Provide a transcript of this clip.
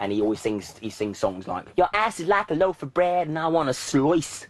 and he always sings he sings songs like "Your ass is like a loaf of bread, and I want a slice."